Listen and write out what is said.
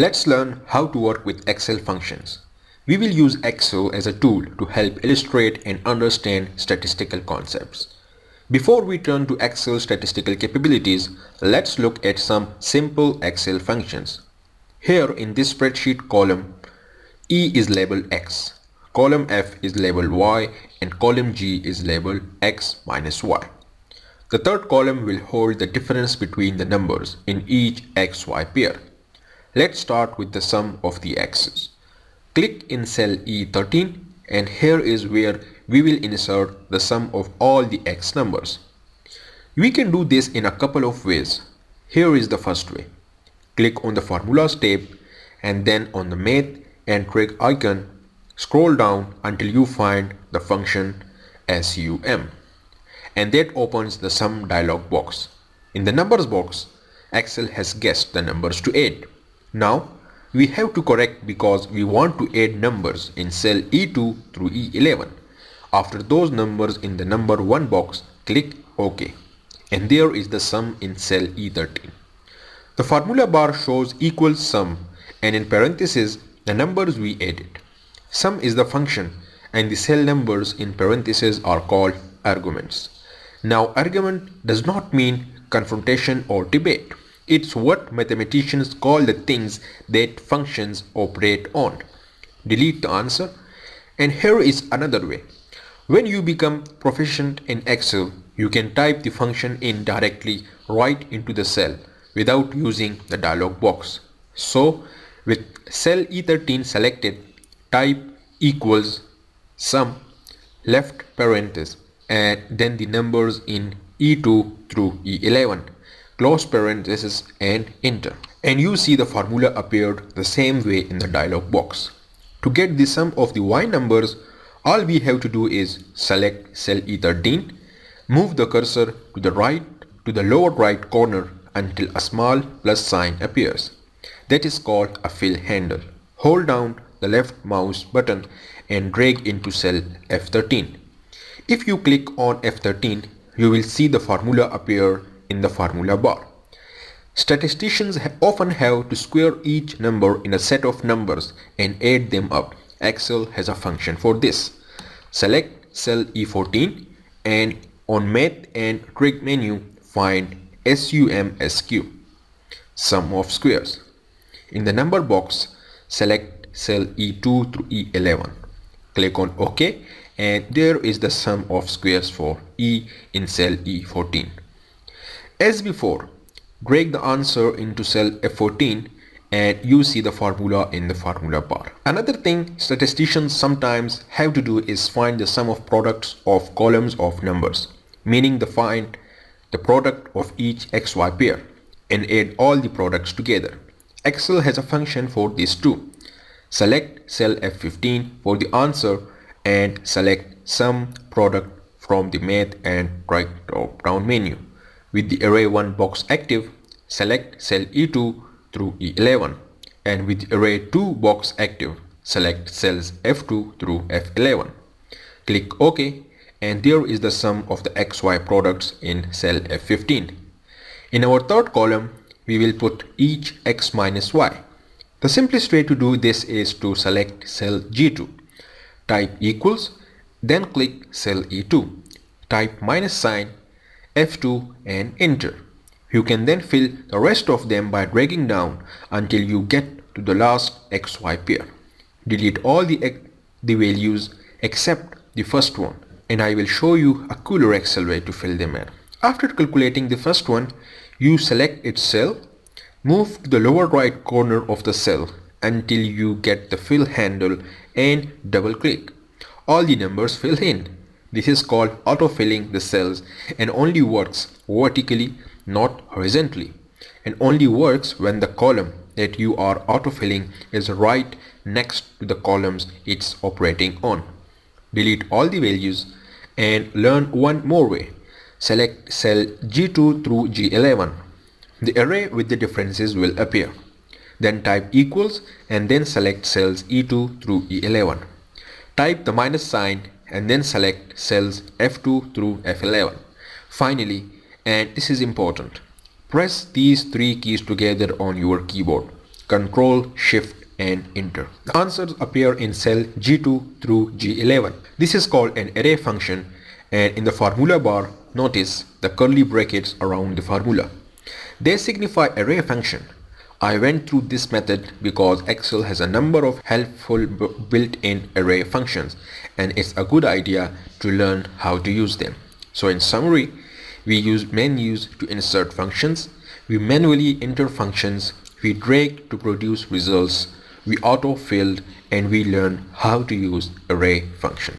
Let's learn how to work with Excel functions. We will use Excel as a tool to help illustrate and understand statistical concepts. Before we turn to Excel statistical capabilities, let's look at some simple Excel functions. Here in this spreadsheet column, E is labeled X, column F is labeled Y and column G is labeled X minus Y. The third column will hold the difference between the numbers in each XY pair. Let's start with the sum of the x's. Click in cell E13 and here is where we will insert the sum of all the x numbers. We can do this in a couple of ways. Here is the first way. Click on the formulas tab and then on the math and trig icon scroll down until you find the function sum and that opens the sum dialog box. In the numbers box, Excel has guessed the numbers to add. Now we have to correct because we want to add numbers in cell E2 through E11. After those numbers in the number 1 box, click OK. And there is the sum in cell E13. The formula bar shows equals sum and in parentheses the numbers we added. Sum is the function and the cell numbers in parentheses are called arguments. Now argument does not mean confrontation or debate. It's what mathematicians call the things that functions operate on. Delete the answer. And here is another way. When you become proficient in Excel, you can type the function in directly right into the cell without using the dialog box. So with cell E13 selected, type equals sum left parenthesis and then the numbers in E2 through E11 close parenthesis and enter. And you see the formula appeared the same way in the dialog box. To get the sum of the y numbers, all we have to do is select cell E13, move the cursor to the right to the lower right corner until a small plus sign appears. That is called a fill handle. Hold down the left mouse button and drag into cell F13. If you click on F13, you will see the formula appear in the formula bar. Statisticians often have to square each number in a set of numbers and add them up. Excel has a function for this. Select cell E14 and on Math and Trig menu find SUMSQ, sum of squares. In the number box, select cell E2 through E11. Click on OK and there is the sum of squares for E in cell E14. As before, break the answer into cell F14 and you see the formula in the formula bar. Another thing statisticians sometimes have to do is find the sum of products of columns of numbers, meaning the find the product of each xy pair and add all the products together. Excel has a function for this too. Select cell F15 for the answer and select sum product from the math and trig drop down menu. With the array 1 box active, select cell E2 through E11 and with the array 2 box active, select cells F2 through F11. Click OK and there is the sum of the XY products in cell F15. In our third column, we will put each X minus Y. The simplest way to do this is to select cell G2. Type equals, then click cell E2. Type minus sign F2 and enter. You can then fill the rest of them by dragging down until you get to the last XY pair. Delete all the, the values except the first one and I will show you a cooler Excel way to fill them in. After calculating the first one, you select its cell, move to the lower right corner of the cell until you get the fill handle and double click. All the numbers fill in. This is called autofilling the cells and only works vertically, not horizontally, and only works when the column that you are autofilling is right next to the columns it's operating on. Delete all the values and learn one more way. Select cell G2 through G11. The array with the differences will appear. Then type equals and then select cells E2 through E11. Type the minus sign and then select cells F2 through F11. Finally, and this is important, press these three keys together on your keyboard. Control, Shift and Enter. The answers appear in cell G2 through G11. This is called an array function and in the formula bar notice the curly brackets around the formula. They signify array function. I went through this method because Excel has a number of helpful built-in array functions and it's a good idea to learn how to use them. So in summary, we use menus to insert functions, we manually enter functions, we drag to produce results, we auto-filled and we learn how to use array functions.